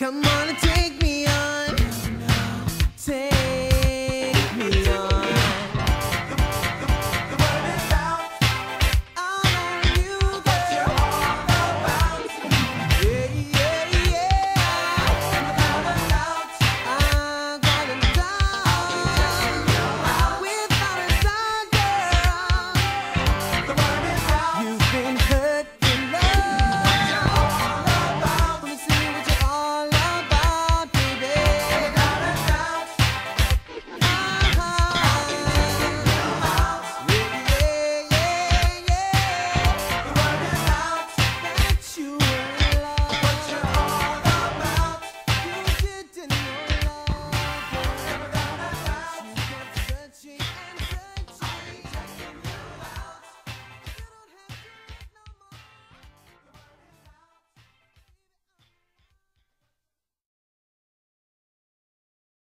Come on.